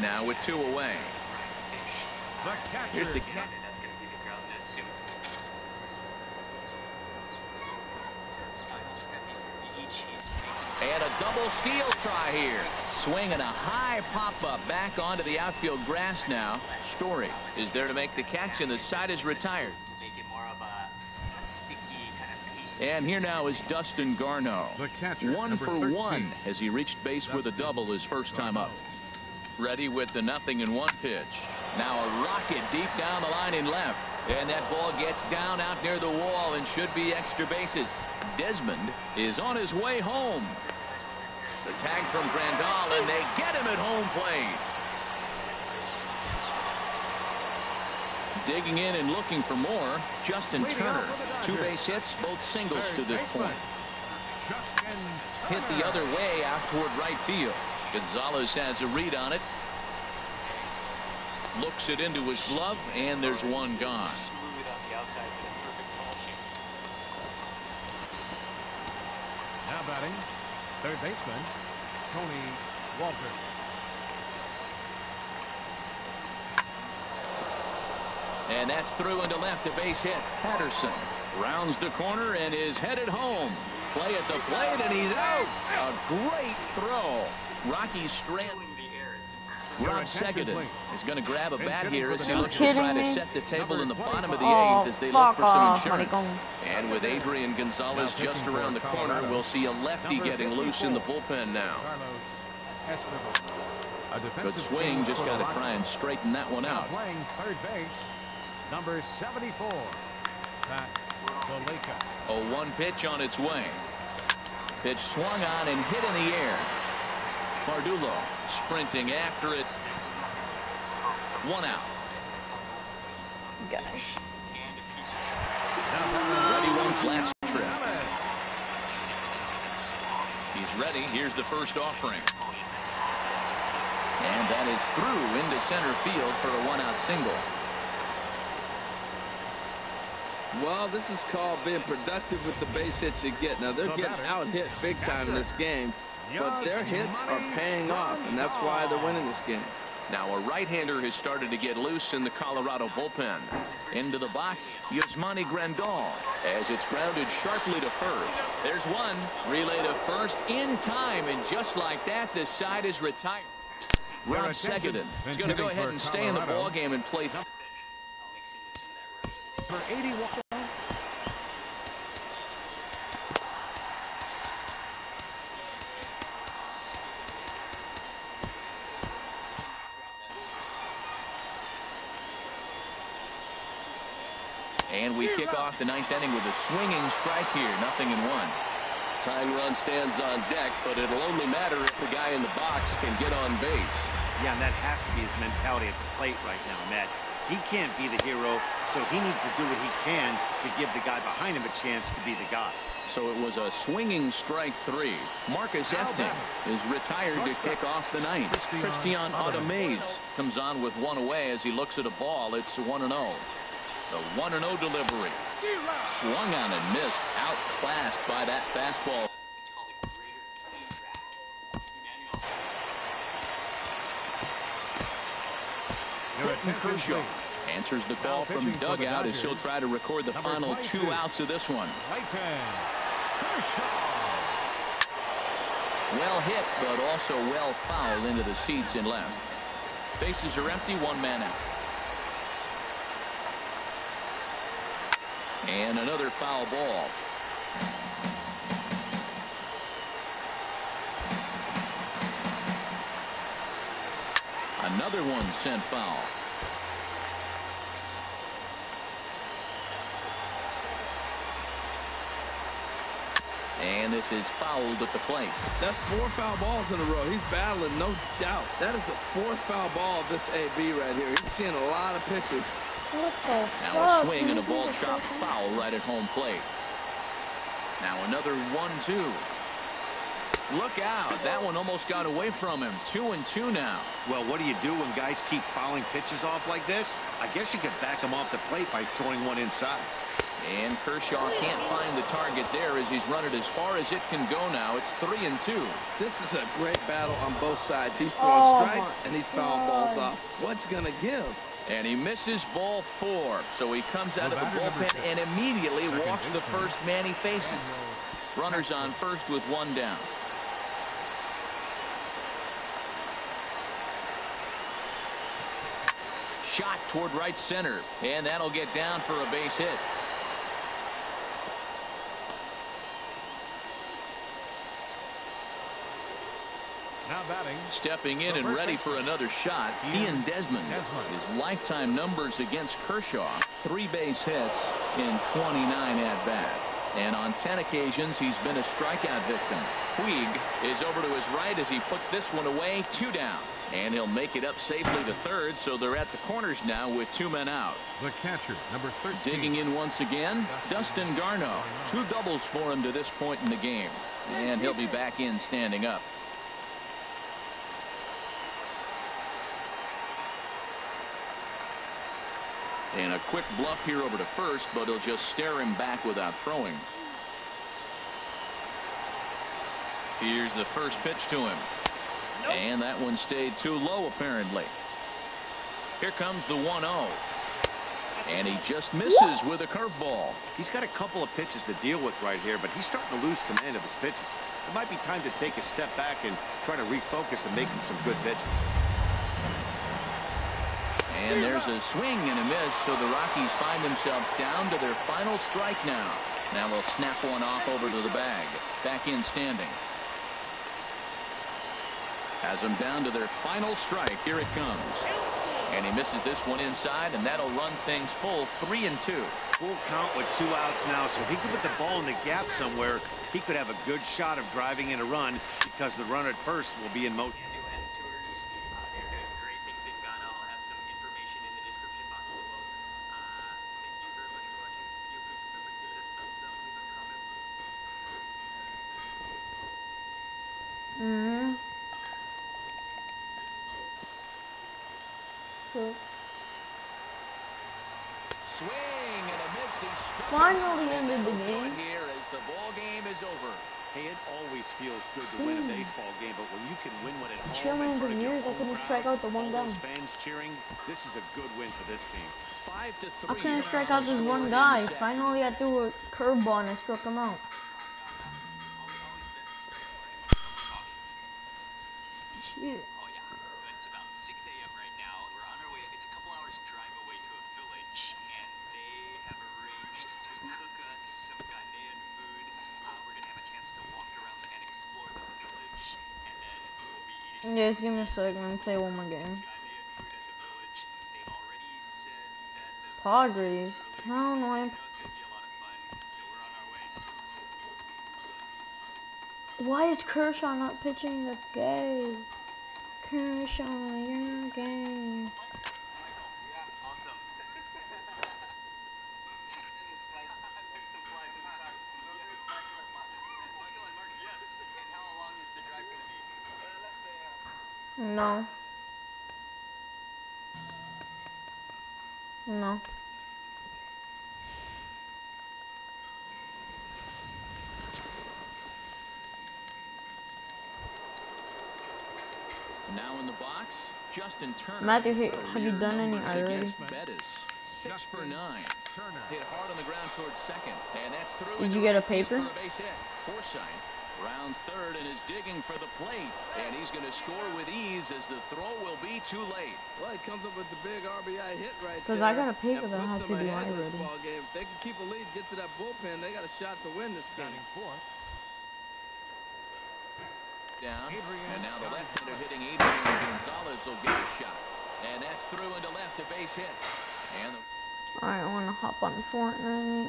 now with two away. Here's the catch. And a double steal try here. Swinging a high pop-up back onto the outfield grass now. Story is there to make the catch, and the side is retired. And here now is Dustin Garneau. Catcher, one for one as he reached base with a double his first time up. Ready with the nothing in one pitch. Now a rocket deep down the line in left. And that ball gets down out near the wall and should be extra bases. Desmond is on his way home. The tag from Grandal, and they get him at home plate. Digging in and looking for more, Justin Turner. Two base hits, both singles to this point. Hit the other way out toward right field. Gonzalez has a read on it. Looks it into his glove, and there's one gone. Now batting, third baseman, Tony Walker. And that's through into left, a base hit. Patterson rounds the corner and is headed home. Play at the plate, and he's out. A great throw. Rocky Strand. Rob Segedin is going to grab a bat here as he looks to try to set the table in the bottom of the eighth as they look for some insurance. And with Adrian Gonzalez just around the corner, we'll see a lefty getting loose in the bullpen now. Carlos Estevez. A Good swing, just got to try and straighten that one out. playing third base, number 74, Pat Valaika. A one pitch on its way. Pitch swung on and hit in the air. Bardulo sprinting after it. One out. Gosh. Ready one flat trip. He's ready. Here's the first offering. And that is through into center field for a one out single. Well, this is called being productive with the base hits you get. Now, they're The getting out hit big time in this game, but their hits are paying off, and that's why they're winning this game. Now a right-hander has started to get loose in the Colorado bullpen. Into the box, Yasmani Grandal as it's grounded sharply to first. There's one. Relay to first in time, and just like that, the side is retired. Rob Segedin is going to go ahead and stay in the ball game and play. For 81. And we kick off the ninth inning with a swinging strike here. Nothing in one. Tying run stands on deck, but it'll only matter if the guy in the box can get on base. Yeah, and that has to be his mentality at the plate right now, Matt. He can't be the hero, so he needs to do what he can to give the guy behind him a chance to be the guy. So it was a swinging strike three. Marcus Efting is retired to kick off the ninth. Christian Automais comes on with one away as he looks at a ball. It's 1 0. The 1 0 delivery. Swung on and missed. Outclassed by that fastball. Quentin Kershaw answers the call from dugout as he'll try to record the final two outs of this one. Right. Kershaw. Well hit, but also well fouled into the seats in left. Bases are empty, one man out. And another foul ball. Another one sent foul. And this is fouled at the plate. That's four foul balls in a row. He's battling, no doubt. That is a fourth foul ball of this AB right here. He's seeing a lot of pitches. What the Now a swing and a ball think chopped foul right at home plate. Now another one-two. Look out. That one almost got away from him. Two and two now. Well, what do you do when guys keep fouling pitches off like this? I guess you could back them off the plate by throwing one inside. And Kershaw can't find the target there as he's run it as far as it can go now. It's three and two. This is a great battle on both sides. He's throwing Oh, strikes and he's fouling balls off. What's going to give? And he misses ball four. So he comes out of the bullpen and immediately walks the first man he faces. Runners on first with one down. Shot toward right center. And that'll get down for a base hit. Now batting. Stepping in and ready for another shot, Ian Desmond. His lifetime numbers against Kershaw, three base hits in 29 at-bats. And on 10 occasions, he's been a strikeout victim. Puig is over to his right as he puts this one away, two down. And he'll make it up safely to third, so they're at the corners now with two men out. The catcher, number 13. Digging in once again, Dustin Garneau. Two doubles for him to this point in the game. And he'll be back in standing up. And a quick bluff here over to first, but he'll just stare him back without throwing. Here's the first pitch to him. And that one stayed too low, apparently. Here comes the 1 0. And he just misses with a curveball. He's got a couple of pitches to deal with right here, but he's starting to lose command of his pitches. It might be time to take a step back and try to refocus and making some good pitches. And there's a swing and a miss, so the Rockies find themselves down to their final strike now. Now they'll snap one off over to the bag. Back in standing. Has them down to their final strike. Here it comes. And he misses this one inside, and that'll run things full three and two. Full count with two outs now, so if he could put the ball in the gap somewhere, he could have a good shot of driving in a run because the runner at first will be in motion. do end tours. Uh, they're doing great things in Ghana. I'll have some information in the description box below. Uh, thank you very much for watching this video. Please remember to give it a thumbs up, leave a comment. Mm. Cool. Swing and a miss. He Finally him out, and ended the that'll do it game. Here as the ball game is over. Hey, it always feels good to win a baseball game, but when you can win one at home in of front of your years, I home couldn't crowd, strike out the one all those fans cheering, this is a good win for this team. Five to three. I three. couldn't strike out this one guy. Finally, I threw a curveball and I struck him out. Shit. Oh yeah, it's about 6 a.m. right now, we're on our way. It's a couple hours drive away to a village, and they have arranged to cook us some Ghanaian food. Uh, we're gonna have a chance to walk around and explore the village, and then we'll be eating Yeah, just give me a second. Let me play one more game. Ghanaian food at the village. They've already said that the Padres. How annoying. you know it's gonna be a lot of fun, so we're on our way. Why is Kershaw not pitching? That's gay. You're gay. Awesome. No. No. Now in the box, Justin Turner. Matthew, hey, have you done any numbers already? against Six for nine. Turner. Hit hard on the ground towards second, and that's through. Did you get a paper? For a base hit. Forsythe rounds third and is digging for the plate, and he's going to score with ease as the throw will be too late. Well, he comes up with the big RBI hit right 'Cause there. I got a paper that I have to do ahead already. ball game. If they can keep a lead, get to that bullpen, they got a shot to win this game. Batting fourth. Down, Adrian and now the left-hander hitting Adrian Gonzalez will get a shot, and that's through into left, a base hit. And the Alright, I wanna hop on Fortnite.